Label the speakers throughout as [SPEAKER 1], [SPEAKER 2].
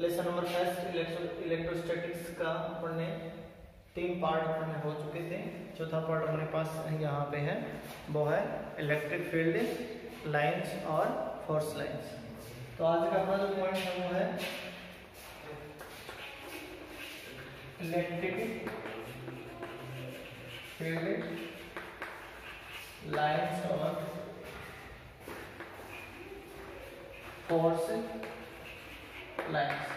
[SPEAKER 1] Lesson number first electrostatics का अपन तीन part अपन हो चुके थे। चौथा पार्ट अपने पास यहाँ पे है, वो है इलेक्ट्रिक फ़ील्ड लाइंस और फोर्स लाइंस तो आज का अपना जो पॉइंट है वो है इलेक्ट्रिक फ़ील्ड लाइंस और फोर्स लाइंस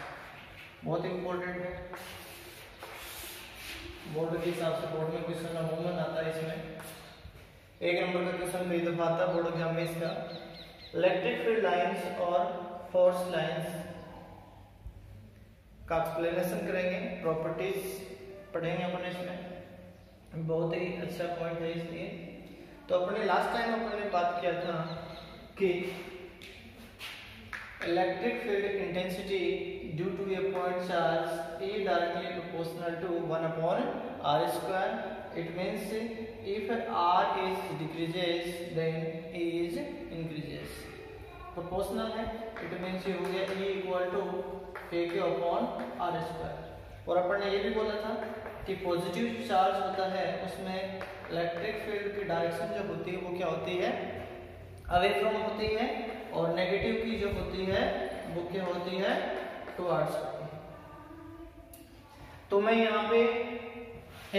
[SPEAKER 1] बहुत इंपॉर्टेंट है। बोर्ड के हिसाब से बोर्ड में क्वेश्चन अमूमन आता है इसमें। एक नंबर का क्वेश्चन कई दफ़ा आता बोर्ड एग्ज़ाम में इसका। इलेक्ट्रिक फ़ील्ड लाइंस और फोर्स लाइंस का एक्सप्लेनेशन करेंगे। प्रॉपर्टीज़ पढ़ेंगे अपन इसमें। बहुत ही अच्छा पॉइंट है इसलिए। तो अपने लास्ट टाइम अपन बात किया था कि electric field intensity due to a point charge is directly proportional to 1 upon r square it means if r is decreases then e is increases proportional है it means ये हो गया e equal to a के upon r square और अपन ने ये भी बोला था कि पॉजिटिव चार्ज होता है उसमें इलेक्ट्रिक फ़ील्ड की डायरेक्शन जो होती है वो क्या होती है अवे फ्रॉम होती है और नेगेटिव की जो होती है वो क्या होती है है। तो मैं यहाँ पे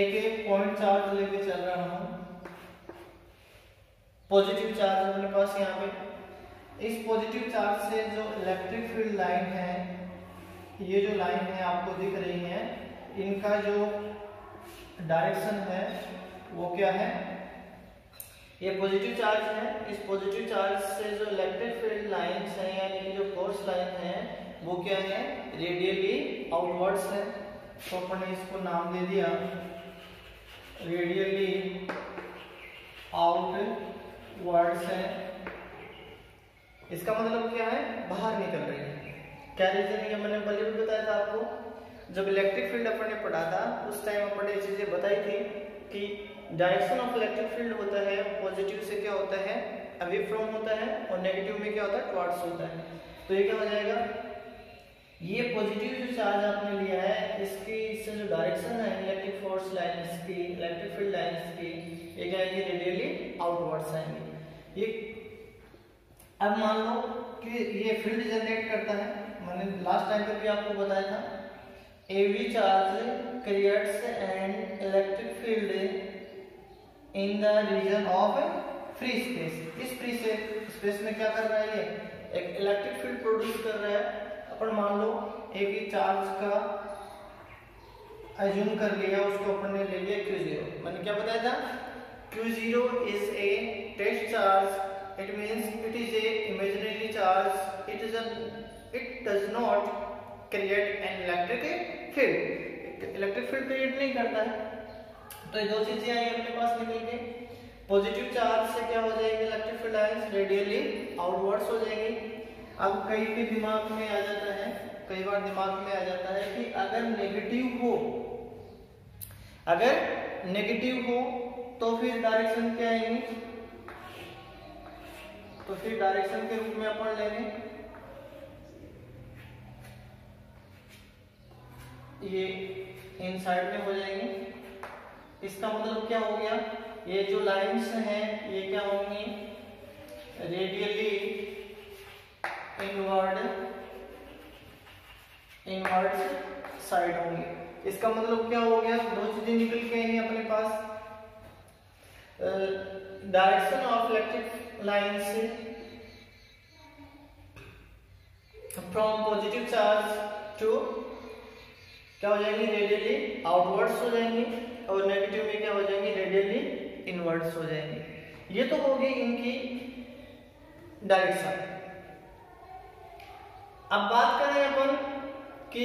[SPEAKER 1] एक एक पॉइंट चार्ज लेके चल रहा हूँ। पॉजिटिव चार्ज अपने पास यहाँ पे। इस पॉजिटिव चार्ज से जो इलेक्ट्रिक फ़ील्ड लाइन है, ये जो लाइन है आपको दिख रही है, इनका जो डायरेक्शन है, वो क्या है? ये पॉजिटिव चार्ज है। इस पॉजिटिव चार्ज से जो इलेक्ट्रिक फ़ील्ड लाइंस हैं, यानी जो फोर्स लाइन है, वो क्या है? रेडियली आउटवर्ड्स है। तो अपन इसको नाम दे दिया। रेडियली आउटवर्ड्स है। इसका मतलब क्या है? बाहर निकल रही है। क्या रीजन है? मैंने पहले भी बताया था आपको। जब इलेक्ट्रिक फ़ील्ड अपन ने पढ़ा था, उस टाइम अपन ने चीज़ें बताई थी कि डायरेक्शन ऑफ़ इलेक्ट्रिक फ़ील्ड होता है पॉजिटिव से क्या होता है? अवे फ्रॉम होता है और नेगेटिव में क्या होता है? टुवर्ड्स होता है। तो ये क्या हो जाएगा? ये पॉजिटिव जो चार्ज आपने लिया है, इसकी, इससे जो डायरेक्शन है इलेक्ट्रिक फोर्स लाइन की इलेक्ट्रिक फ़ील्ड लाइन की ये क्या है रेडियली आउटवर्ड्स आएँगे। ये, अब मान लो कि ये फ़ील्ड जनरेट करता है। मैंने लास्ट टाइम पे भी आपको बताया था। Every charge creates an electric field in the region of free space इस फ्री स्पेस में क्या कर रहा है ये? एक इलेक्ट्रिक फ़ील्ड प्रोड्यूस कर रहा है। अपन मान लो, एक ही चार्ज का एज्यूम कर लिया, उसको अपन ने ले लिया क्यू ज़ीरो मैंने क्या बताया था? Q zero is a test charge it means it is a imaginary charge it is it does not create an electric field electric field create नहीं करता है। तो ये दो चीज़ें आई अपने पास निकल के। पॉजिटिव चार्ज से क्या हो जाएगी? Electric field lines radially outwards हो जाएँगी। अब कई भी दिमाग में आ जाता है, कई बार दिमाग में आ जाता है कि अगर नेगेटिव हो, अगर नेगेटिव हो तो फिर डायरेक्शन क्या आएगी तो फिर डायरेक्शन के रूप में अपन लेंगे ये इन साइड में हो जाएँगे। इसका मतलब क्या हो गया? ये जो लाइंस हैं, ये क्या होंगी? रेडियली इनवर्ड इनवर्ड साइड होंगी। इसका मतलब क्या हो गया? दो चीज़ें निकल के आई अपने पास। Direction of electric lines from positive charge to क्या हो जाएँगी? रेडियली आउटवर्ड्स हो जाएँगी। और नेगेटिव में क्या हो जाएँगे? रेडियली इनवर्ट्स हो जाएँगे। ये तो होगी इनकी डायरेक्शन अब बात करें अपन कि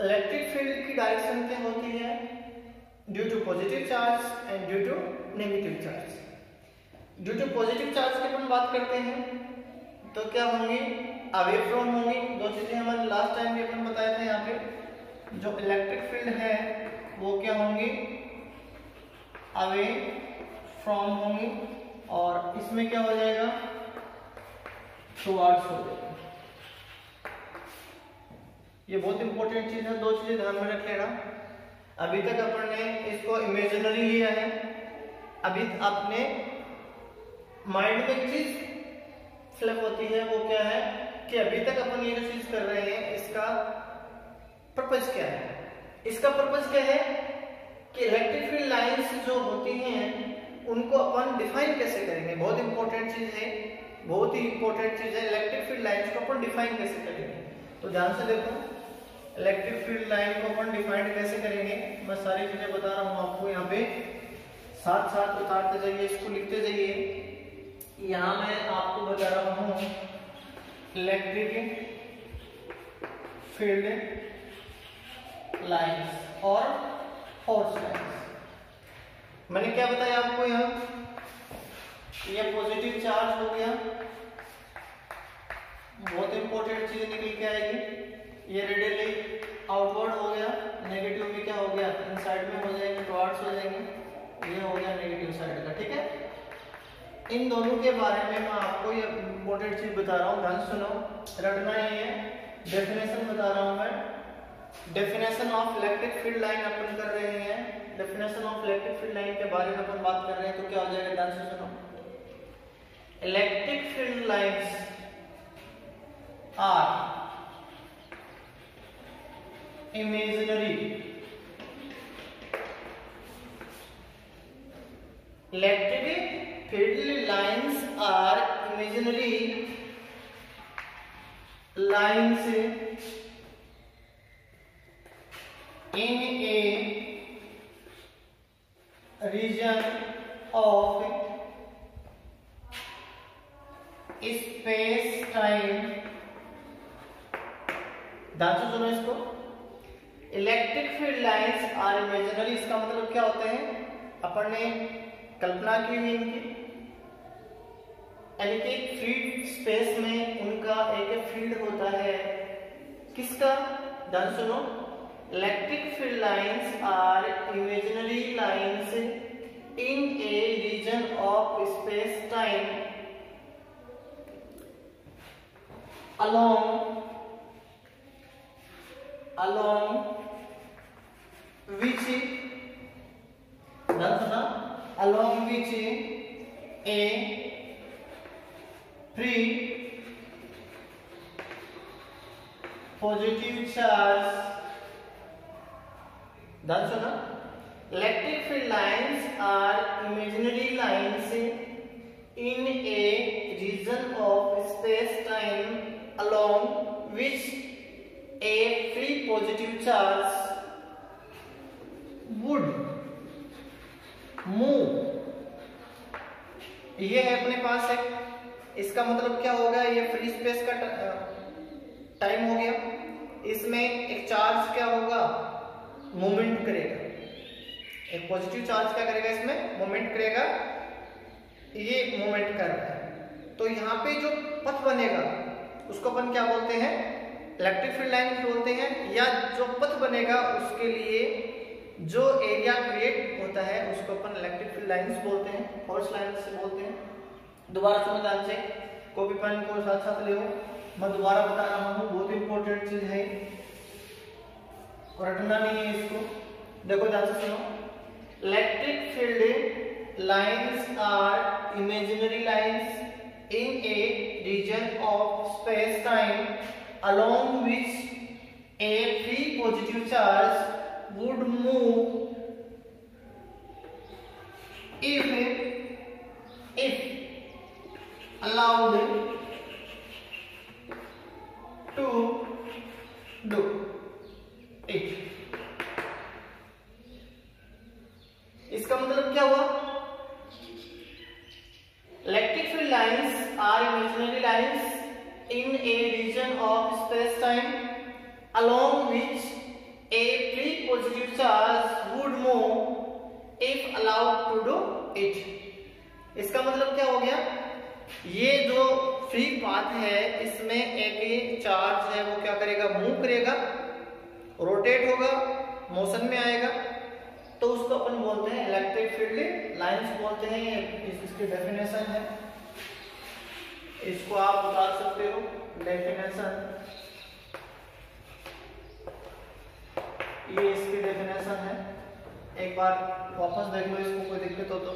[SPEAKER 1] इलेक्ट्रिक फ़ील्ड की डायरेक्शन क्या होती है? Due to positive charge and due to negative charge due to positive charge की अपन बात करते हैं तो क्या होंगे? अवे फ्रॉम होंगी। दो चीज़ें हमारे लास्ट टाइम भी अपन बताए थे यहाँ पे। जो इलेक्ट्रिक फ़ील्ड है वो क्या होंगी? अवे फ्रॉम होंगी और इसमें क्या हो जाएगा? टुवर्ड्स हो जाएगा। ये बहुत इंपॉर्टेंट चीज़ है, दो चीज़ें ध्यान में रख लेना अभी तक अपन ने इसको इमेजिनरी लिया है। अभी आपने माइंड में एक चीज़ फ्लप होती है, वो क्या है? कि अभी तक अपन ये जो चीज़ कर रहे हैं, इसका पर्पज क्या है? इसका पर्पज क्या है? कि इलेक्ट्रिक फ़ील्ड लाइंस जो होती हैं, उनको अपन डिफाइन कैसे करेंगे? बहुत इंपॉर्टेंट चीज़ है, बहुत ही इंपॉर्टेंट चीज़ है इलेक्ट्रिक फ़ील्ड लाइंस को अपन डिफाइन कैसे करेंगे? तो ध्यान से देखो इलेक्ट्रिक फ़ील्ड लाइन को अपन डिफाइन कैसे करेंगे? मैं सारी चीज़ें बता रहा हूँ आपको यहाँ पे। साथ साथ उतारते जाइए, इसको लिखते जाइए। यहाँ मैं आपको बता रहा हूँ इलेक्ट्रिक फ़ील्ड लाइंस और फोर्स लाइंस मैंने क्या बताया आपको यहाँ? ये पॉजिटिव चार्ज हो गया। बहुत इंपॉर्टेंट चीज़ निकल के आएगी। ये रेडियली आउटवर्ड हो गया। नेगेटिव में क्या हो गया? इनसाइड में हो जाएँगे टॉर्ड्स हो जाएँगे। ये हो गया नेगेटिव साइड का, ठीक है? इन दोनों के बारे में मैं आपको ये इंपॉर्टेंट चीज़ बता रहा हूँ। ध्यान सुनो। रटना ये है। डेफिनेशन बता रहा हूँ मैं। Definition of electric field line अपन कर रहे हैं। Definition of electric field line के बारे में अपन बात कर रहे हैं तो क्या हो जाएगा? ध्यान से सुनो। Electric field lines are imaginary. Electric field lines are imaginary. Lines in a region of space time ध्यान सुनो इसको। Electric field lines are imaginary इसका मतलब क्या होते हैं? अपन ने कल्पना की हुई इनकी। यानी कि फ्री स्पेस में उनका एक फ़ील्ड होता है। किसका? ध्यान सुनो। Electric field lines are imaginary lines in a region of space-time. Along along which along which a free positive charge electric field lines are imaginary lines in a region of space time along which a free positive charge would move ये है अपने पास है इसका मतलब क्या होगा ये फ्री स्पेस का टाइम हो गया। इसमें एक चार्ज क्या होगा? मूवमेंट करेगा। एक पॉजिटिव चार्ज क्या करेगा इसमें? मूवमेंट करेगा। ये मोमेंट कर रहा है। तो यहाँ पे जो पथ बनेगा, उसको अपन क्या बोलते हैं? इलेक्ट्रिक फ़ील्ड लाइन बोलते हैं। या जो पथ बनेगा, उसके लिए जो एरिया क्रिएट होता है, उसको अपन इलेक्ट्रिक फ़ील्ड लाइंस बोलते हैं। फोर्स लाइन से बोलते हैं। दोबारा सुनो ध्यान से कॉपी पेन को साथ साथ ले मैं दोबारा बता रहा हूँ, बहुत इंपॉर्टेंट चीज़ है। और हटना नहीं है इसको। देखो ध्यान से सुनो। Electric field lines are imaginary lines in a region of space time along which a free positive charge would move if if allowed to do इसका मतलब क्या हुआ? Electric field lines are imaginary lines in a region of space time along which a free positive charge would move if allow to do it इसका मतलब क्या हो गया? ये जो फ्री पाथ है, इसमें एक चार्ज है, वो क्या करेगा? मूव करेगा रोटेट होगा मोशन में आएगा। तो उसको अपन बोलते हैं इलेक्ट्रिक फ़ील्ड लाइंस बोलते हैं, ये इसकी डेफिनेशन है। इसको आप बता सकते हो डेफिनेशन ये इसकी डेफिनेशन है। एक बार वापस देख लो, इसको कोई दिक्कत हो तो।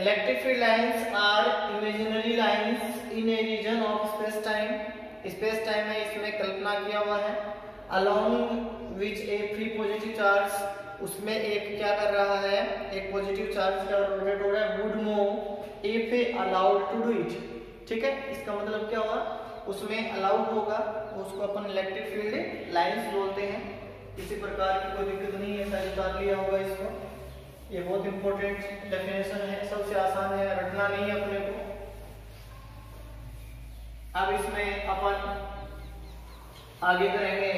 [SPEAKER 1] Electric field lines are imaginary lines in a region of space time space time में इसमें कल्पना किया हुआ है। Along which a free positive charge उसमें एक क्या कर रहा है? एक पॉजिटिव चार्ज का रोटेट हो रहा है would move if allowed to do it ठीक है? इसका मतलब क्या हुआ? उसमें अलाउड होगा, उसको अपन इलेक्ट्रिक फ़ील्ड लाइंस बोलते हैं। किसी प्रकार की कोई दिक्कत नहीं है शायद उतार लिया होगा इसको। ये बहुत इंपॉर्टेंट डेफिनेशन है, सबसे आसान है, रटना नहीं है अपने को। अब इसमें अपन आगे करेंगे।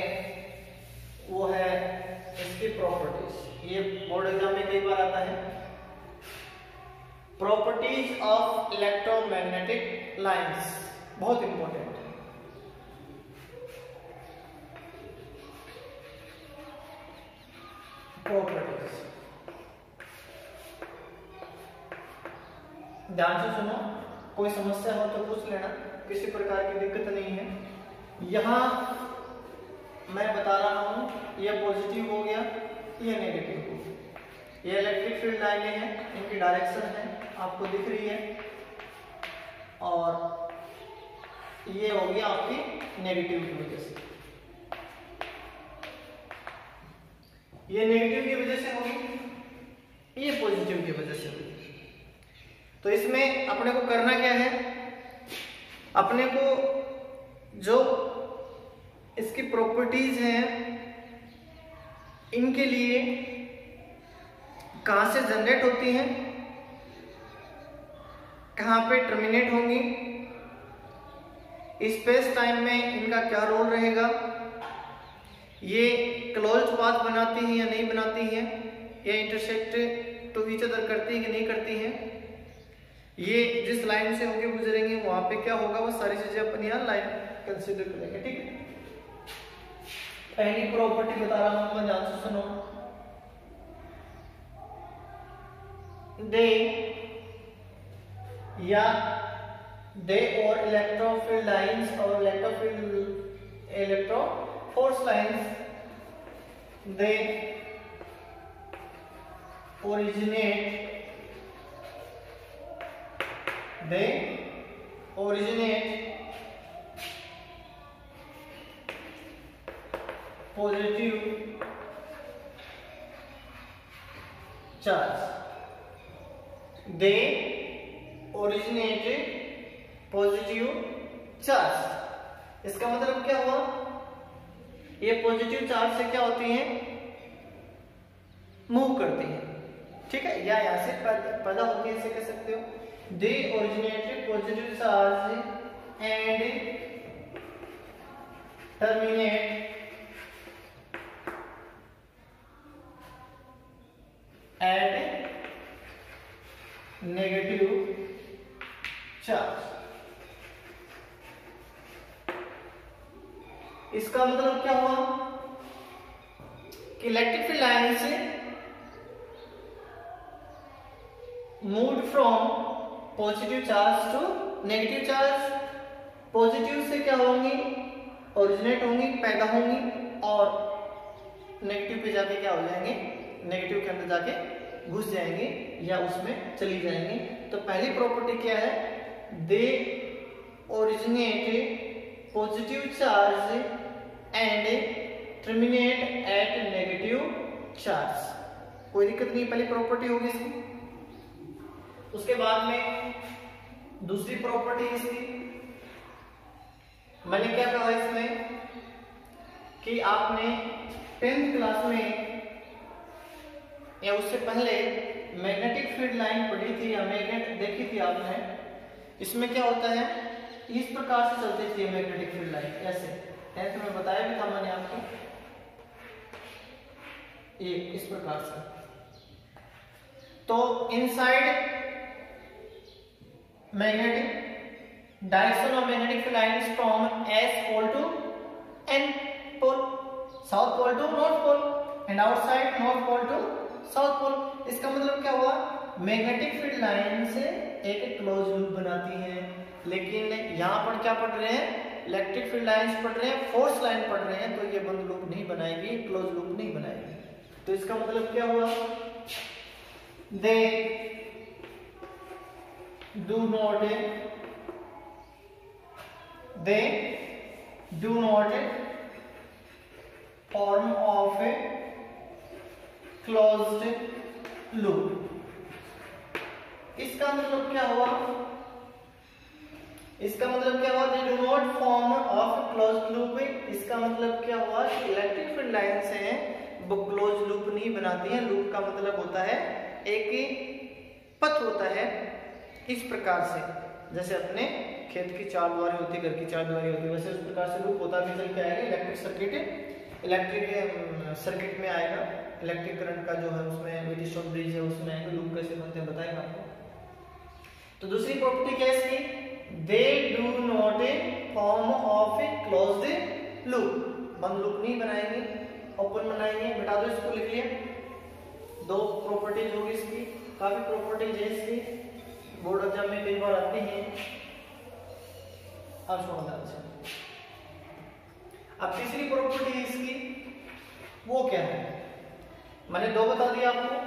[SPEAKER 1] वो है इसकी प्रॉपर्टीज़ ये बोर्ड एग्ज़ाम में कई बार आता है। प्रॉपर्टीज़ ऑफ़ इलेक्ट्रोमैग्नेटिक लाइंस बहुत इंपॉर्टेंट है प्रॉपर्टीज़ ध्यान से सुनो। कोई समस्या हो तो पूछ लेना। किसी प्रकार की दिक्कत नहीं है। यहाँ मैं बता रहा हूँ, ये पॉजिटिव हो गया, ये नेगेटिव हो गया। ये इलेक्ट्रिक फ़ील्ड लाइनें हैं, इनकी डायरेक्शन है, आपको दिख रही है। और ये हो गया आपकी नेगेटिव की वजह से। ये नेगेटिव की वजह से होगी ये पॉजिटिव की वजह से होगी तो इसमें अपने को करना क्या है? अपने को जो प्रॉपर्टीज़ हैं, इनके लिए कहाँ से जनरेट होती हैं, कहाँ पे टर्मिनेट होंगी स्पेस टाइम में इनका क्या रोल रहेगा, ये क्लोज पाथ बनाती है या नहीं बनाती है, या इंटरसेक्ट टू ईच अदर करती है कि नहीं करती है, ये जिस लाइन से होके गुजरेंगे, वहाँ पे क्या होगा, वो सारी चीज़ें अपन यहाँ लाइन कंसिडर करेंगे, ठीक है? पहली प्रॉपर्टी बता रहा हूँ मैं ध्यान से सुनो। दे या दे और इलेक्ट्रोफील्ड लाइंस और electro field electro force lines they originate they originate positive charge. They originate पॉजिटिव चार्ज इसका मतलब क्या हुआ? ये पॉजिटिव चार्ज से क्या होती है? मूव करती है। ठीक है? या यहाँ से पैदा होती है, इसे कह सकते हो। They originated positive charge and terminate at negative charge इसका मतलब क्या हुआ? कि इलेक्ट्रिक फ़ील्ड लाइन से move from positive charge to negative charge positive से क्या होंगी? ओरिजिनेट होंगी, पैदा होंगी और नेगेटिव पे जाके क्या हो जाएँगे? नेगेटिव के अंदर जाके घुस जाएँगे या उसमें चली जाएँगे। तो पहली प्रॉपर्टी क्या है? They originate positive charge and terminate at negative charge कोई दिक्कत नहीं पहली प्रॉपर्टी होगी इसकी। उसके बाद में दूसरी प्रॉपर्टी इसकी। मैंने क्या कहा इसमें? कि आपने टेंथ क्लास में या उससे पहले मैग्नेटिक फ़ील्ड लाइन पढ़ी थी या मैग्नेट देखी थी आपने, इसमें क्या होता है? इस प्रकार से चलती थी मैग्नेटिक फ़ील्ड लाइन ऐसे। टेंथ में बताया भी था मैंने आपको। ये इस प्रकार से। तो inside magnetic direction of magnetic field line from S pole to N pole south pole to north pole and outside north pole to south pole, इसका मतलब क्या हुआ? मैग्नेटिक फ़ील्ड लाइन से एक क्लोज लूप बनाती है। लेकिन यहाँ पर क्या पढ़ रहे हैं? इलेक्ट्रिक फ़ील्ड लाइंस पढ़ रहे हैं फोर्स लाइन पढ़ रहे हैं तो ये बंद लूप नहीं बनाएगी क्लोज लूप नहीं बनाएगी। तो इसका मतलब क्या हुआ? They do not they do not form of a closed loop इसका मतलब क्या हुआ? इसका मतलब क्या हुआ? They do not form of close loop इसका मतलब क्या हुआ? इलेक्ट्रिक फ़ील्ड लाइन से वो क्लोज लूप नहीं बनाती है। लूप का मतलब होता है, एक पथ होता है, इस प्रकार से। जैसे अपने खेत की चार द्वारी होती है घर की चार द्वारी होती है वैसे उस प्रकार से लूप होता भी चल के आएगा इलेक्ट्रिक सर्किट इलेक्ट्रिक सर्किट में आएगा। इलेक्ट्रिक करंट का जो है उसमें विटिस्टोन ब्रिज है, उसमें आएगा लूप कैसे बनते हैं, बताएगा आपको? तो दूसरी प्रॉपर्टी क्या है इसकी? They do not a form of a closed loop बंद लूप नहीं बनाएँगे ओपन बनाएँगे। बेटा दो इसको लिख लिया। दो प्रॉपर्टीज़ होगी इसकी। काफ़ी प्रॉपर्टीज़ है इसकी। बोर्ड एग्ज़ाम में कई बार आती हैं। अब छोड़ ध्यान से अब तीसरी प्रॉपर्टी इसकी। वो क्या है? मैंने दो बता दिया आपको।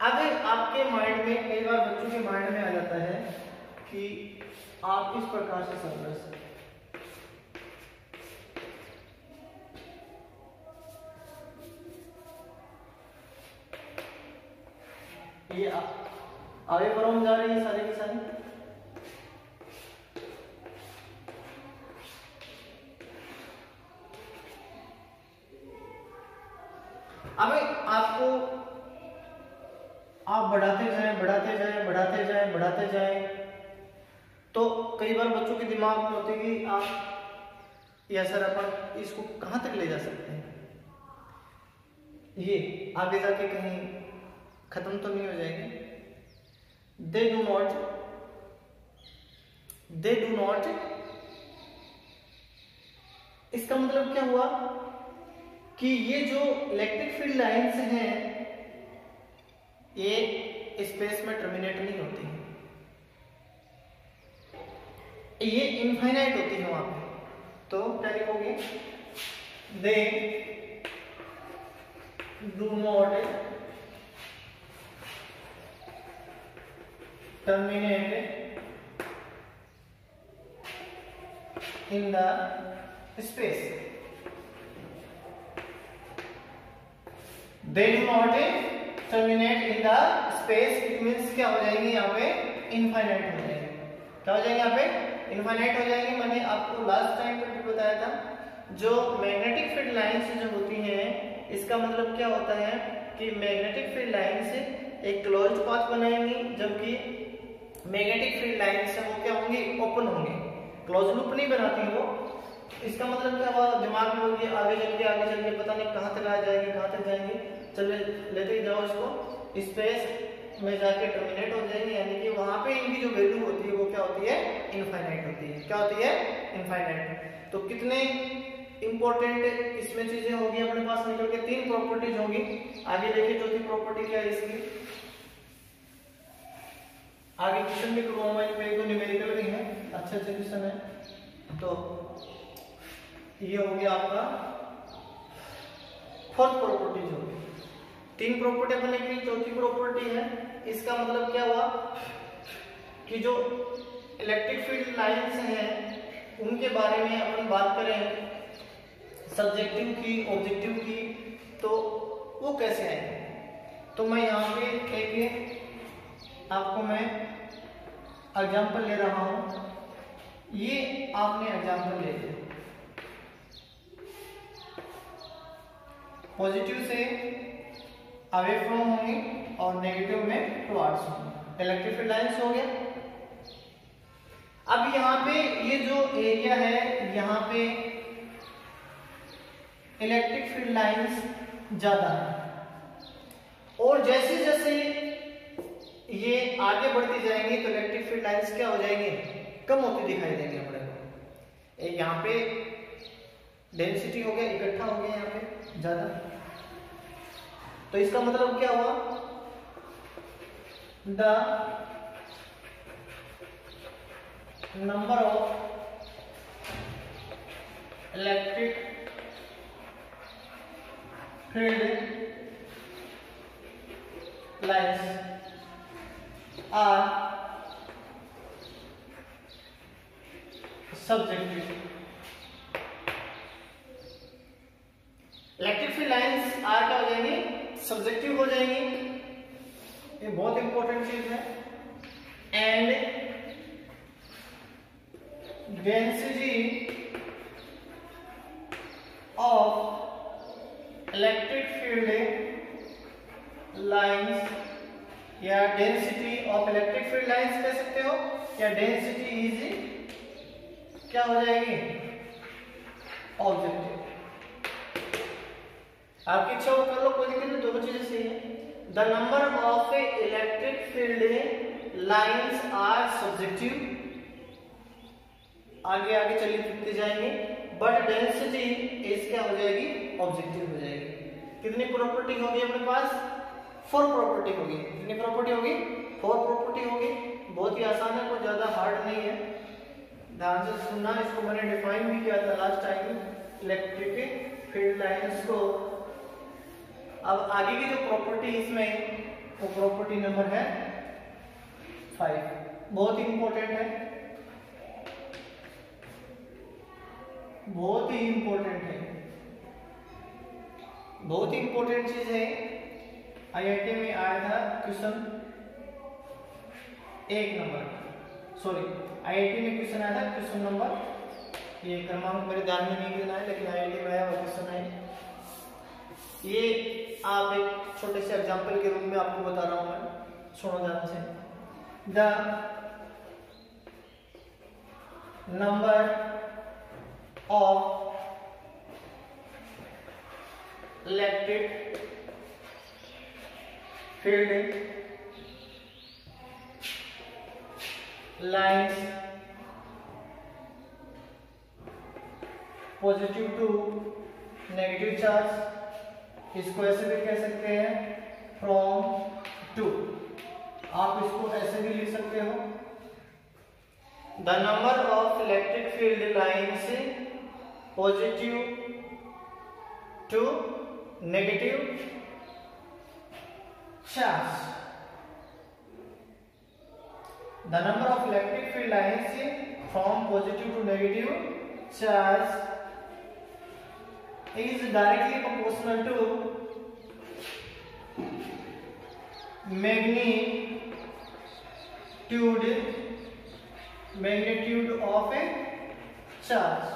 [SPEAKER 1] अगर आपके माइंड में, कई बार बच्चों के माइंड में आ जाता है कि आप इस प्रकार से समझ ये आगे फॉर्म जा रहे हैं सारे के सारे अब आपको आप बढ़ाते जाए बढ़ाते जाए बढ़ाते जाए बढ़ाते जाए। तो कई बार बच्चों के दिमाग में होती कि आप या सर अपन इसको कहाँ तक ले जा सकते हैं? ये आगे जाके कहीं खत्म तो नहीं हो जाएगी। They do not they do not इसका मतलब क्या हुआ? कि ये जो इलेक्ट्रिक फ़ील्ड लाइंस हैं, ये स्पेस में टर्मिनेट नहीं होती है। ये इनफाइनाइट होती है वहाँ पे। तो क्या लिखोगे they do not terminate in the space. They do not terminate in the space? It means क्या हो जाएँगे यहाँ पे? इनफाइनाइट हो जाएँगे। क्या हो जाएँगे यहाँ पे? इनफाइनाइट हो जाएँगे। मैंने आपको लास्ट टाइम पे भी बताया था, जो मैग्नेटिक फ़ील्ड लाइंस जो होती हैं, इसका मतलब क्या होता है कि मैग्नेटिक फ़ील्ड लाइंस एक क्लोज पाथ बनाएँगी, जबकि मैग्नेटिक फ़ील्ड लाइन से वो क्या होंगी? ओपन होंगे। क्लोज लूप नहीं बनाती वो। इसका मतलब क्या हुआ? दिमाग में होगी, आगे चल के, आगे चल के, पता नहीं कहाँ तक आ जाएँगे, कहाँ तक जाएँगे। चले लेते जाओ इसको। स्पेस में जाके टर्मिनेट हो जाएँगे, यानी कि वहाँ पे इनकी जो वैल्यू होती है, वो क्या होती है? इनफाइनाइट होती है। क्या होती है? इनफाइनाइट तो कितने इंपॉर्टेंट इसमें चीज़ें होगी अपने पास? निकल के तीन प्रॉपर्टीज़ होगी। आगे देखिए चौथी प्रॉपर्टी क्या है इसकी? आगे क्वेश्चन भी करूँगा पे तो न्यूमेरिकल भी है। अच्छे अच्छे क्वेश्चन है। तो ये हो गया आपका फोर्थ प्रॉपर्टी जो तीन प्रॉपर्टी अपने की चौथी प्रॉपर्टी है। इसका मतलब क्या हुआ? कि जो इलेक्ट्रिक फ़ील्ड लाइंस हैं, उनके बारे में अपन बात करें सब्जेक्टिव की ऑब्जेक्टिव की तो वो कैसे आए? तो मैं यहाँ पे एक आपको मैं एग्ज़ाम्पल ले रहा हूँ। ये आपने एग्ज़ाम्पल ले लिया। पॉजिटिव से अवे फ्रॉम होंगे और नेगेटिव में टुवार्ड्स होंगे। इलेक्ट्रिक फ़ील्ड लाइंस हो गया। अब यहाँ पे ये जो एरिया है, यहाँ पे इलेक्ट्रिक फ़ील्ड लाइंस ज़्यादा है। और जैसे जैसे ये आगे बढ़ती जाएँगी तो इलेक्ट्रिक फ़ील्ड लाइंस क्या हो जाएँगे? कम होती दिखाई देंगे अपने को। यहाँ पे डेंसिटी हो गया, इकट्ठा हो गया यहाँ पे। ज़्यादा। तो इसका मतलब क्या हुआ? The number of electric field lines are subjective. Electric field lines are क्या हो जाएँगी? सब्जेक्टिव हो जाएँगी। ये बहुत इंपॉर्टेंट चीज़ है। And density of electric field lines या density of electric field lines कह सकते हो? या डेंसिटी इज़ क्या हो जाएगी? ऑब्जेक्टिव आपकी इच्छा कर लो, कोई दिक्कत नहीं, दोनों चीज़ें सही है। The number of electric field lines are subjective आगे आगे चलिए लिखते जाएँगे? बट डेंसिटी इस क्या हो जाएगी? ऑब्जेक्टिव हो जाएगी। कितनी प्रॉपर्टी होगी अपने पास? फोर प्रॉपर्टी होगी। कितनी प्रॉपर्टी होगी? फोर प्रॉपर्टी होगी। बहुत ही आसान है, कोई ज़्यादा हार्ड नहीं है। ध्यान से सुनना, इसको मैंने डिफाइन भी किया था last time electric field lines को अब आगे की जो प्रॉपर्टी इसमें, वो प्रॉपर्टी नंबर है फाइव बहुत इंपॉर्टेंट है। बहुत ही इंपॉर्टेंट है। बहुत ही इंपॉर्टेंट चीज़ है। आईआईटी में आया था क्वेश्चन एक नंबर सॉरी आईआईटी में क्वेश्चन आया था क्वेश्चन नंबर ये क्रमांक मेरे ध्यान में नहीं देना है लेकिन आईआईटी में आया, वो क्वेश्चन है ये आप एक छोटे से एग्जांपल के रूप में आपको बता रहा हूँ मैं। सुनो ध्यान से। The number of electric field lines positive to negative charge इसको ऐसे भी कह सकते हैं? फ्रॉम टू आप इसको ऐसे भी लिख सकते हो? The number of electric field lines positive to negative charge the number of electric field lines from positive to negative charge is directly proportional to magnitude magnitude of a charge.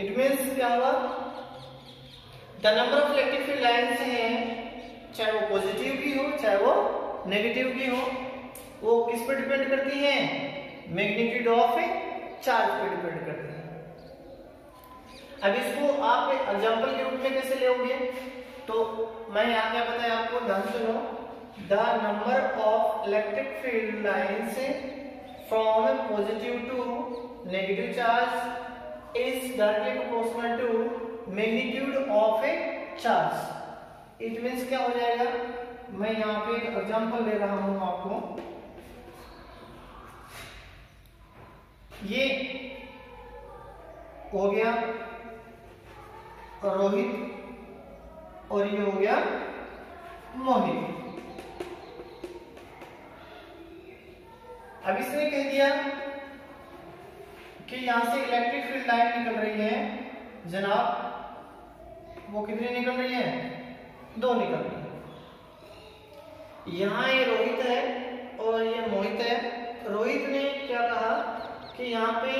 [SPEAKER 1] It means क्या होगा the number of electric field lines हैं, चाहे वो positive की हो, चाहे वो negative की हो, वो किस पर डिपेंड करती हैं? मैग्नीट्यूड ऑफ़ चार्ज पे डिपेंड करती हैं। अब इसको आप एग्ज़ाम्पल के रूप में कैसे लेोगे? तो मैं यहाँ क्या बताया आपको? ध्यान सुनो। The number of electric field lines from positive to negative charge is directly proportional to magnitude of a charge. It means क्या हो जाएगा? मैं यहाँ पे एक एग्जांपल दे रहा हूँ आपको। ये हो गया। रोहित और ये हो गया मोहित। अब इसने कह दिया कि यहाँ से इलेक्ट्रिक फ़ील्ड लाइन निकल रही है। जनाब, वो कितनी निकल रही है? दो निकल रही है। यहाँ ये रोहित है और ये मोहित है। रोहित ने क्या कहा कि यहाँ पे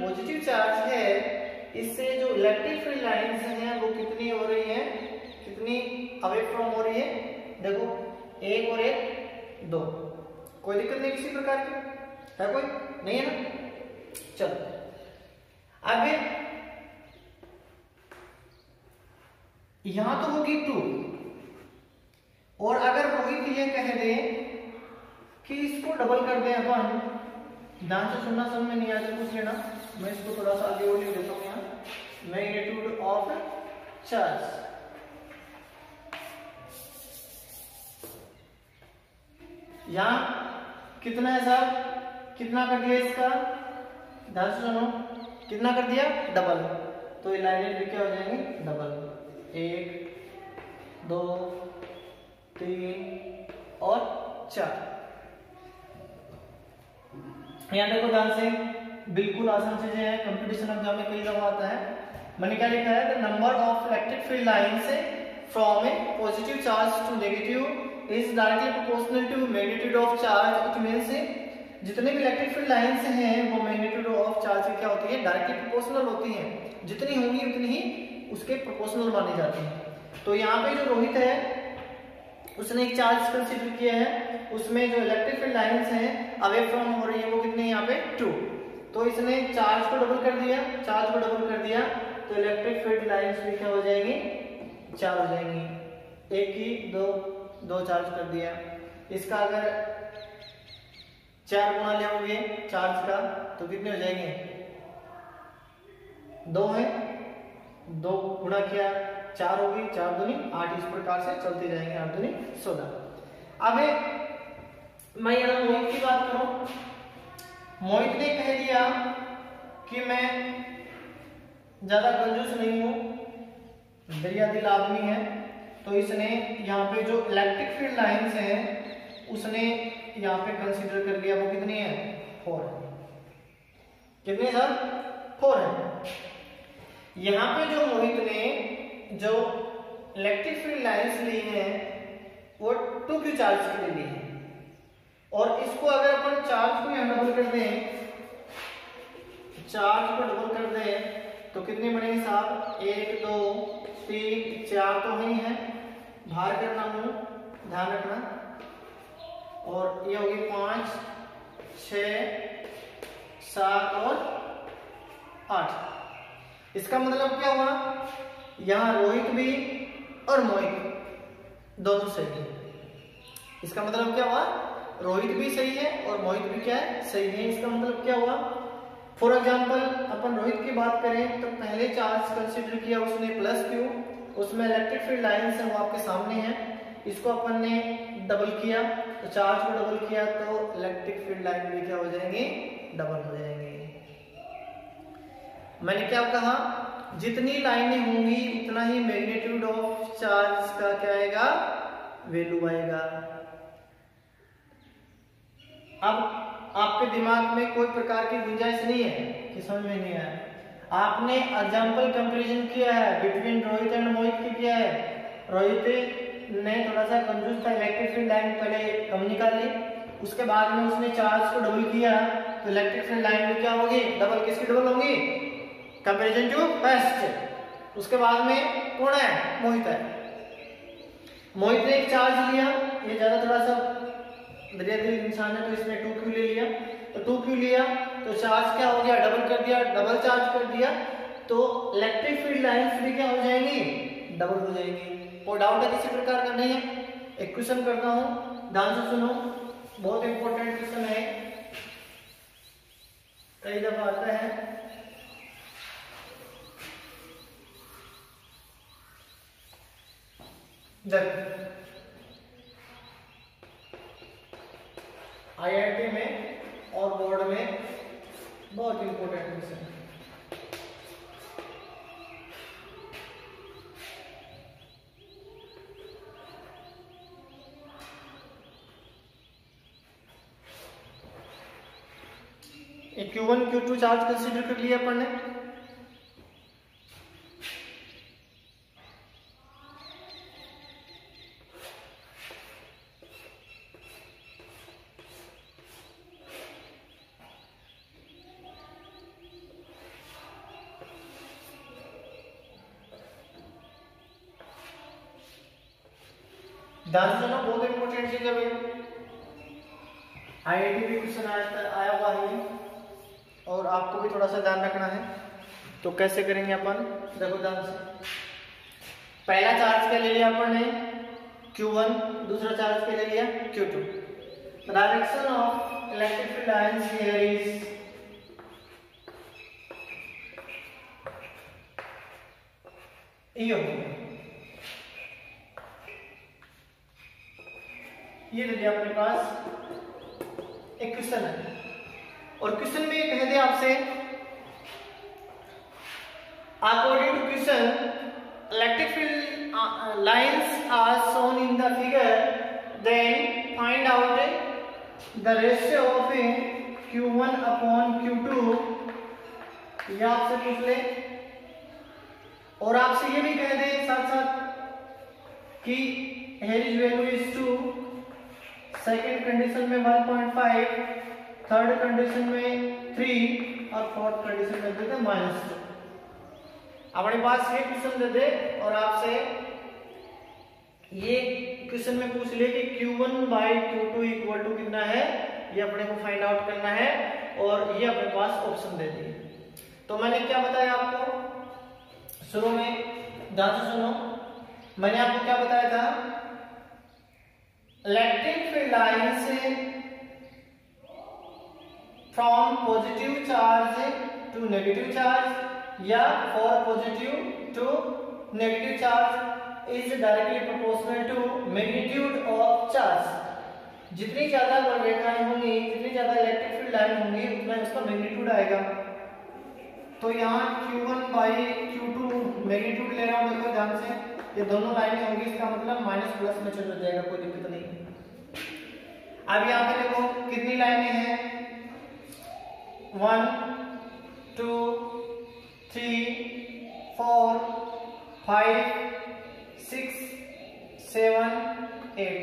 [SPEAKER 1] पॉजिटिव चार्ज है इससे जो इलेक्ट्रिक फ़ील्ड लाइंस हैं, वो कितनी हो रही है? कितनी अवे फ्रॉम हो रही है? देखो, एक और एक, दो। कोई दिक्कत नहीं किसी प्रकार की? है कोई? नहीं है ना? चलो। आगे। यहाँ तो होगी टू और अगर रोहित ये कह दे कि इसको डबल कर दे अपन, ध्यान से सुनना, समझ में नहीं आता पूछ लेना मैं इसको थोड़ा सा आगे और लिख देता हूँ यहाँ। मैग्नीट्यूड ऑफ़ चार्ज यहाँ कितना है साहब? कितना कर दिया इसका? ध्यान से सुनो। कितना कर दिया? डबल तो ये लाइनें भी क्या हो जाएँगी? डबल एक, दो, तीन और चार. यहाँ देखो ध्यान से बिल्कुल आसान चीज़ें हैं। कंपटीशन एग्ज़ाम में कई दफ़ा आता है। मैंने क्या लिखा है? Number of electric field lines from a positive charge to negative is directly proportional to magnitude of charge it means जितने भी इलेक्ट्रिक फ़ील्ड लाइंस हैं, वो मैग्नीट्यूड ऑफ़ चार्ज की क्या होती है? डायरेक्टली प्रोपोर्शनल होती हैं। जितनी होंगी, उतनी ही उसके प्रोपोर्शनल मानी जाती हैं। तो यहाँ पे जो रोहित है, उसने एक चार्ज कंसीडर किया है। उसमें जो इलेक्ट्रिक फ़ील्ड लाइंस हैं अवे फ्रॉम हो रही है, वो कितने यहाँ पे? टू तो इसने चार्ज को डबल कर दिया। चार्ज को डबल कर दिया। तो इलेक्ट्रिक फ़ील्ड लाइंस भी क्या हो जाएँगी? चार हो जाएँगी। एक ही, दो दो चार्ज कर दिया। इसका अगर चार गुना ले चार्ज का तो कितने हो जाएँगे? दो है। दो गुणा किया, चार होगी, चार दूनी आठ। इस प्रकार से चलते जाएँगे आठ दूनी सोलह। अब, मैं यहाँ मोहित की बात करूँ। मोहित ने कह दिया कि मैं ज़्यादा कंजूस नहीं हूँ दिल आदमी है तो इसने यहाँ पे जो इलेक्ट्रिक फ़ील्ड लाइंस हैं, उसने यहाँ पे कंसीडर कर लिया, वो कितनी है? फोर कितनी सर फोर है। यहाँ पे जो मोहित ने जो इलेक्ट्रिक फ़ील्ड लाइंस ली है, वो टू क्यू चार्ज के लिए ली है। और इसको अगर अपन चार्ज को यहाँ डबल कर दें चार्ज को डबल कर दें तो कितने बनेगी साहब? एक, दो, तीन, चार तो नहीं है भार करना हूँ, ध्यान रखना। और ये होगी पाँच छ सात और आठ। इसका मतलब क्या हुआ? यहाँ रोहित भी और मोहित दोनों सही है। इसका मतलब क्या हुआ? रोहित भी सही है और मोहित भी क्या है? सही है। इसका मतलब क्या हुआ? फॉर एग्ज़ाम्पल अपन रोहित की बात करें तो पहले चार्ज कंसिडर किया उसने प्लस क्यू उसमें इलेक्ट्रिक फ़ील्ड लाइन है, वो आपके सामने है। इसको अपन ने डबल किया तो चार्ज को डबल किया तो इलेक्ट्रिक फ़ील्ड लाइन भी क्या हो जाएँगे? डबल हो जाएँगे। मैंने क्या कहा? जितनी लाइनें होंगी, उतना ही मैग्नीट्यूड ऑफ़ चार्ज का क्या आएगा? वैल्यू आएगा। अब आपके दिमाग में कोई प्रकार की गुंजाइश नहीं है? कि समझ में नहीं आया। आपने एग्ज़ाम्पल कंपेरिजन किया है बिटवीन रोहित एंड मोहित की किया है। रोहित ने थोड़ा सा कंजूस था इलेक्ट्रिक फ़ील्ड लाइन पहले कम निकाल ली उसके बाद में उसने चार्ज को डबल किया तो इलेक्ट्रिक फ़ील्ड लाइन में क्या होगी? डबल किसकी डबल होगी? कंपेरिजन टू फ़र्स्ट उसके बाद में कौन है? मोहित है। मोहित ने एक चार्ज लिया ये ज़्यादा थोड़ा सा दिल इंसान है तो इसने टू क्यू ले लिया। तो टू क्यू लिया तो चार्ज क्या हो गया? डबल कर दिया डबल चार्ज कर दिया। तो इलेक्ट्रिक फ़ील्ड लाइन भी क्या हो जाएँगी? डबल हो जाएँगी। कोई डाउट है किसी प्रकार का नहीं है। एक क्वेश्चन करता हूँ। ध्यान से सुनो। बहुत इंपॉर्टेंट क्वेश्चन है। कई दफ़ा आता है। आईआईटी में और बोर्ड में बहुत इंपॉर्टेंट क्वेश्चन है Q one Q two charge consider कर लिया अपन ने ध्यान सुनो बहुत चीज़ है भाई आईआईटी भी क्वेश्चन आया हुआ है और आपको भी थोड़ा सा ध्यान रखना है तो कैसे करेंगे अपन? देखो ध्यान से। पहला चार्ज क्या ले लिया अपन ने? Q1 दूसरा चार्ज क्या ले लिया? Q2 direction of electric field lines here is ये ले लिया अपने पास एक क्वेश्चन है। और क्वेश्चन में कह दे आपसे according to question electric field lines are shown in the figure then find out the ratio of a Q one upon Q two यह आपसे पूछ ले। और आपसे ये भी कह दे साथ साथ कि हेरिज value is two second condition में 1.5 थर्ड कंडीशन में 3 और फोर्थ कंडीशन में देते माइनस टू अपने पास ये क्वेश्चन दे दे और आपसे ये क्वेश्चन में पूछ ले कि Q1 one by Q two equal to कितना है? ये अपने को फाइंड आउट करना है और ये अपने पास ऑप्शन दे दिए। तो मैंने क्या बताया आपको? शुरू में, ध्यान से सुनो। मैंने आपको क्या बताया था? इलेक्ट्रिक फ़ील्ड लाइन से from positive charge to negative charge या for positive to negative charge is directly proportional to magnitude of charge जितनी ज़्यादा रेखाएँ होंगी, जितनी ज़्यादा इलेक्ट्रिक फ़ील्ड लाइन होंगी, उतना उसका मैग्नीट्यूड आएगा। तो यहाँ Q1 one by Q two magnitude ले रहा हूँ देखो ध्यान से। ये दोनों लाइनें होंगी, इसका मतलब माइनस प्लस में चल जाएगा, कोई दिक्कत नहीं। अब यहाँ पे देखो, कितनी लाइनें हैं? One two three four five six seven eight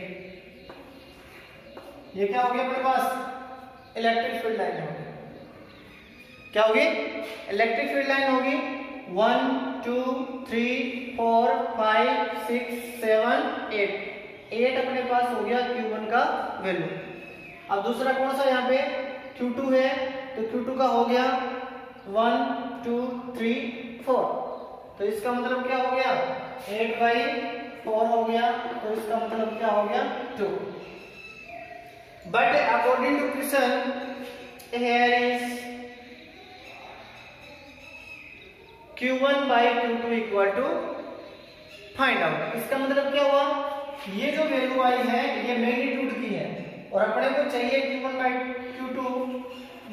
[SPEAKER 1] ये क्या हो गया अपने पास? इलेक्ट्रिक फ़ील्ड लाइन होगी। क्या होगी? इलेक्ट्रिक फ़ील्ड लाइन होगी। One two three four five six seven eight eight अपने पास हो गया क्यू वन का वैल्यू अब दूसरा कौन सा यहाँ पे क्यू टू है? तो क्यू टू का हो गया वन टू थ्री फोर तो इसका मतलब क्या हो गया? एट बाई फोर हो गया। तो इसका मतलब क्या हो गया? Two but according to question here is Q1 one by Q two equal to find out इसका मतलब क्या हुआ? ये जो वैल्यू आई है, ये मैग्नीट्यूड की है। और अपने को चाहिए Q1 one by Q two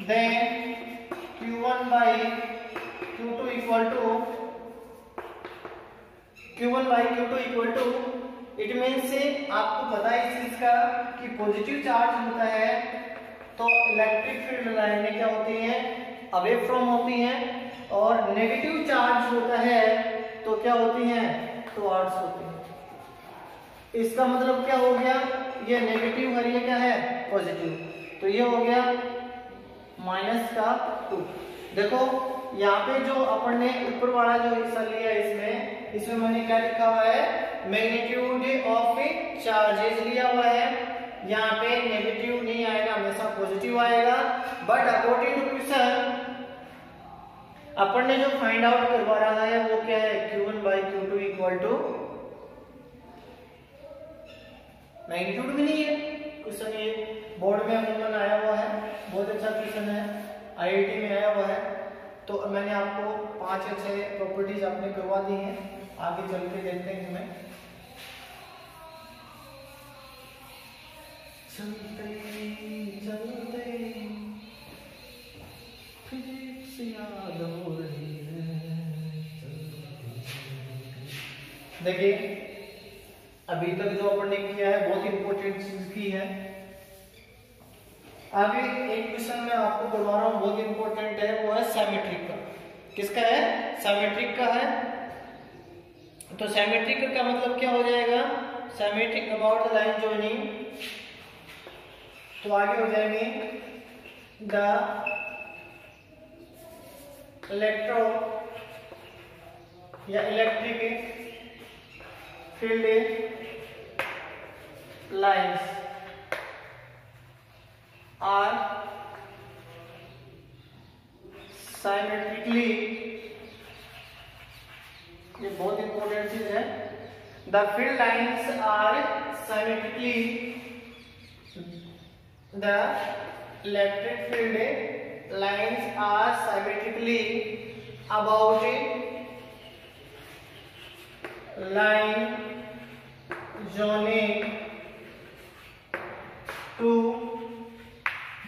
[SPEAKER 1] then Q1 one by Q two equal to Q1 one by Q two equal to it mean से आपको पता है इस चीज़ का कि पॉजिटिव चार्ज होता है तो इलेक्ट्रिक फ़ील्ड लाइनें क्या होती हैं? अवे फ्रॉम होती हैं। और नेगेटिव चार्ज होता है तो क्या होती हैं? आर्ट्स होती है। इसका मतलब क्या हो गया? ये नेगेटिव और ये क्या है? पॉजिटिव तो ये हो गया माइनस का टू देखो, यहाँ पे जो अपन ने ऊपर वाला जो हिस्सा लिया इसमें इसमें मैंने क्या लिखा हुआ है? मैग्नीट्यूड ऑफ़ चार्जेस लिया हुआ है। यहाँ पे नेगेटिव नहीं आएगा, हमेशा पॉजिटिव आएगा। बट अकॉर्डिंग टू क्वेश्चन अपन ने जो फाइंड आउट करवा रहा है, वो क्या है? Q1 one by Q two equal to magnitude भी नहीं है। क्वेश्चन ये बोर्ड में अमूमन आया हुआ है। बहुत अच्छा क्वेश्चन है। आईआईटी में आया हुआ है। तो मैंने आपको पाँच अच्छे प्रॉपर्टीज़ आपने करवा दी हैं। आगे चल के देखते हैं हमें चलते चलते। देखिए, अभी तक जो अपन ने किया है, बहुत इंपॉर्टेंट चीज़ की है। अभी एक क्वेश्चन मैं आपको करवा रहा हूँ, बहुत इंपॉर्टेंट है, वो है सेमेट्रिक का किसका है? सेमेट्रिक का है। तो सेमेट्रिक का मतलब क्या हो जाएगा? Symmetric about the line joining तो आगे हो जाएँगे। द इलेक्ट्रो या electric field in lines are symmetrically ये बहुत इंपॉर्टेंट चीज़ है। The field lines are symmetrically the electric field lines are symmetrically about in line joining two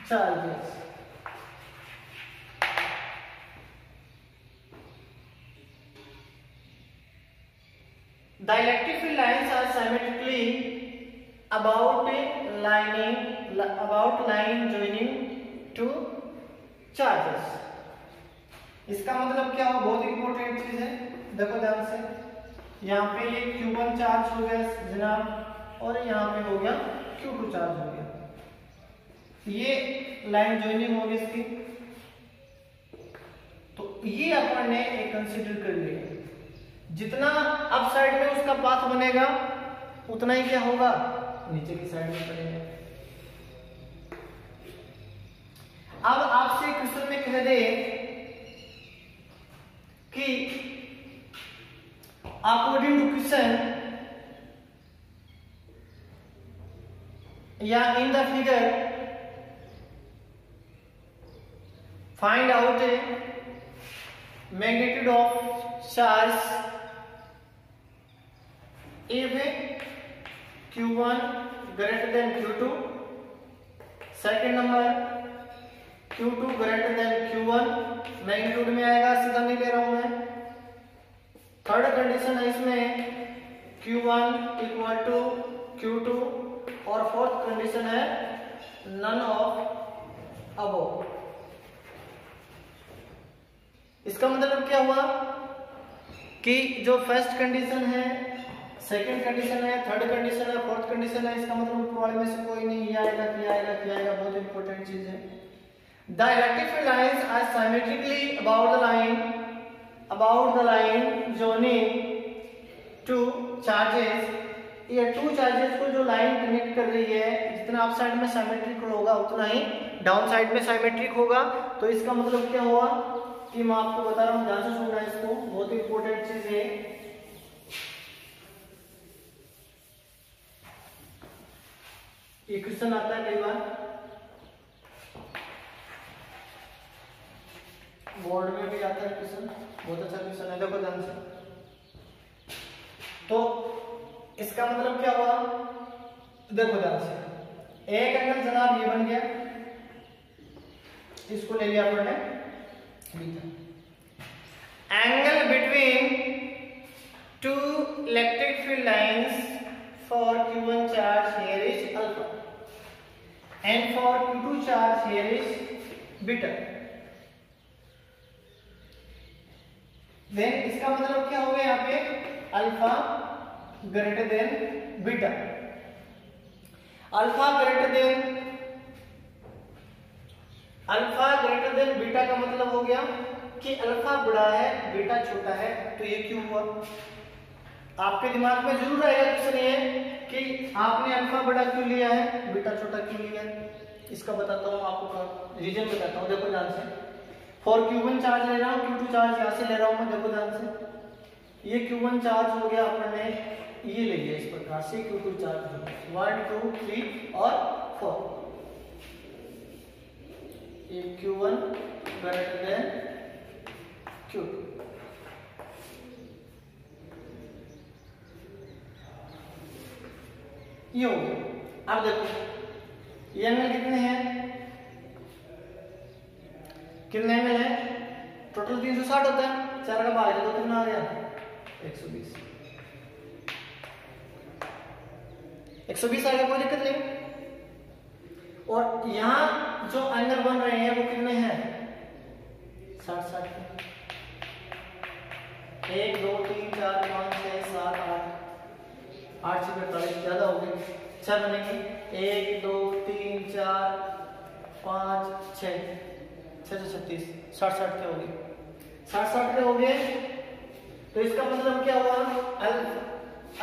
[SPEAKER 1] charges dielectric electric field lines are symmetrically about lining about line joining two charges इसका मतलब क्या हो बहुत important चीज़ है। देखो ध्यान से। यहाँ पे ये Q1 चार्ज हो गया जनाब, और यहाँ पे हो गया Q2 चार्ज हो गया। ये लाइन ज्वाइनिंग होगी इसकी। तो ये अपन ने कंसीडर कर लिया। जितना अप साइड में उसका पाथ बनेगा, उतना ही क्या होगा? नीचे की साइड में बनेगा अब आपसे क्वेश्चन में कह दे कि अकॉर्डिंग टू क्वेश्चन या in the figure find out a magnitude of charge way Q one greater than Q two second number Q two greater than Q one magnitude में आएगा, सीधा नहीं ले रहा हूँ मैं। थर्ड कंडीशन है इसमें q1 इक्वल टू q2 और फोर्थ कंडीशन है नन ऑफ़ अबोव इसका मतलब क्या हुआ? कि जो फ़र्स्ट कंडीशन है सेकंड कंडीशन है थर्ड कंडीशन है फोर्थ कंडीशन है, इसका मतलब ऊपर में से कोई नहीं, ये आएगा ये आएगा ये आएगा, बहुत इंपॉर्टेंट चीज़ है। The electric field lines are symmetrically about the line about the line joining two charges ये टू चार्जेस को जो लाइन कनेक्ट कर रही है, जितना अप साइड में सिमेट्रिक होगा, उतना ही डाउन साइड में सिमेट्रिक होगा। तो इसका मतलब क्या हुआ? कि मैं आपको बता रहा हूँ, ध्यान से सुनना इसको। बहुत इंपॉर्टेंट चीज़ है। ये क्वेश्चन आता है कई बार। बोर्ड में भी आता है क्वेश्चन, बहुत अच्छा क्वेश्चन है, देखो ध्यान से। तो इसका मतलब क्या हुआ? देखो ध्यान से। एक एंगल जनाब ये बन गया। इसको ले लिया आपने। Angle between two electric field lines for Q one charge here is alpha and for Q two charge here is beta then इसका मतलब क्या हो गया यहाँ पे? Alpha greater than beta alpha greater than alpha greater than beta का मतलब हो गया कि अल्फ़ा बड़ा है बीटा छोटा है तो ये क्यों हुआ? आपके दिमाग में ज़रूर आएगा क्वेश्चन ये कि आपने अल्फ़ा बड़ा क्यों लिया है बीटा छोटा क्यों लिया है? इसका बताता हूँ आपको रीजन बताता हूँ, देखो ध्यान से। फॉर क्यू वन चार्ज ले रहा हूँ क्यू टू चार्ज यहाँ से ले रहा हूँ मैं, देखो ध्यान से। ये क्यू वन चार्ज हो गया, अपने ये ले लिया इस प्रकार से Q two charge one two three और फोर ये Q1 greater than Q2. ये हो गया। अब देखो, ये एंगल कितने हैं? कितने 360 होता है चार का भाग दो कितना आ गया। 120 120 आ गया कोई दिक्कत नहीं। और यहाँ जो एंगल बन रहे हैं वो कितने हैं? साठ साठ एक दो तीन चार पाँच छह सात आठ। आठ से पैंतालीस ज़्यादा हो गए। छह बनेंगे। एक दो तीन चार पाँच छ। छह सौ छत्तीस साठ साठ के हो गए। साठ साठ के हो गए तो इसका मतलब क्या हुआ?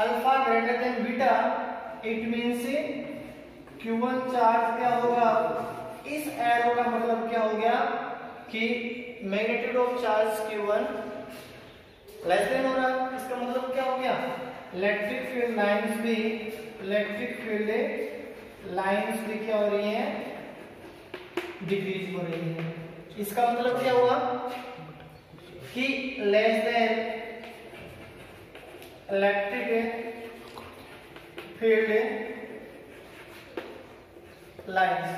[SPEAKER 1] Alpha greater than beta it means Q1 charge क्या होगा? इस एरो का मतलब क्या हो गया? कि magnitude of charge Q1 less than हो रहा इसका मतलब क्या हो गया? इलेक्ट्रिक फ़ील्ड लाइंस भी इलेक्ट्रिक फ़ील्ड लाइंस भी क्या हो रही हैं? डिक्रीज हो रही है। इसका मतलब क्या हुआ? कि less than electric field lines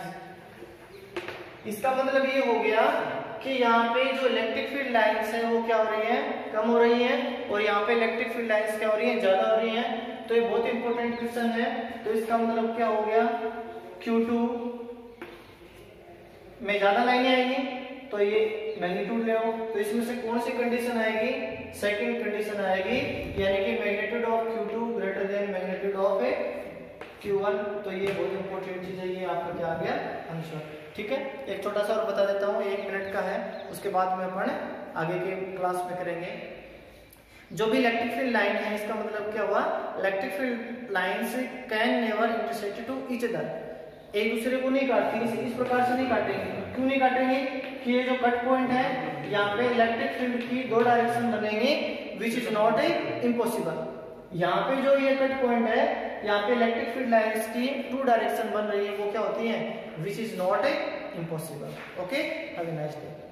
[SPEAKER 1] इसका मतलब ये हो गया कि यहाँ पे जो इलेक्ट्रिक फ़ील्ड लाइंस है, वो क्या हो रही है? कम हो रही है और यहाँ पे इलेक्ट्रिक फ़ील्ड लाइंस क्या हो रही है? ज़्यादा हो रही है। तो ये बहुत इंपॉर्टेंट क्वेश्चन है। तो इसका मतलब क्या हो गया? Q2 में ज़्यादा लाइनें आएँगी। तो ये मैग्नीट्यूड ले आओ। तो इसमें से कौन सी कंडीशन आएगी? सेकंड कंडीशन आएगी, यानी कि magnitude of Q2 greater than magnitude of Q1 तो ये बहुत इंपॉर्टेंट चीज़ है, ये आपका क्या आ गया? आंसर ठीक है? एक छोटा सा और बता देता हूँ, एक मिनट का है। उसके बाद में अपन आगे के क्लास में करेंगे। जो भी इलेक्ट्रिक फ़ील्ड लाइन है, इसका मतलब क्या हुआ? Electric field lines can never intersect to each other एक दूसरे को नहीं काटती इस, इस प्रकार से नहीं काटेंगे। क्यों नहीं काटेंगे? कि ये जो कट पॉइंट है यहाँ पे इलेक्ट्रिक फ़ील्ड की दो डायरेक्शन बनेंगे which is not a impossible यहाँ पे जो ये कट पॉइंट है यहाँ पे इलेक्ट्रिक फ़ील्ड लाइन्स की टू डायरेक्शन बन रही है वो क्या होती है? Which is not a impossible okay अभी नेक्स्ट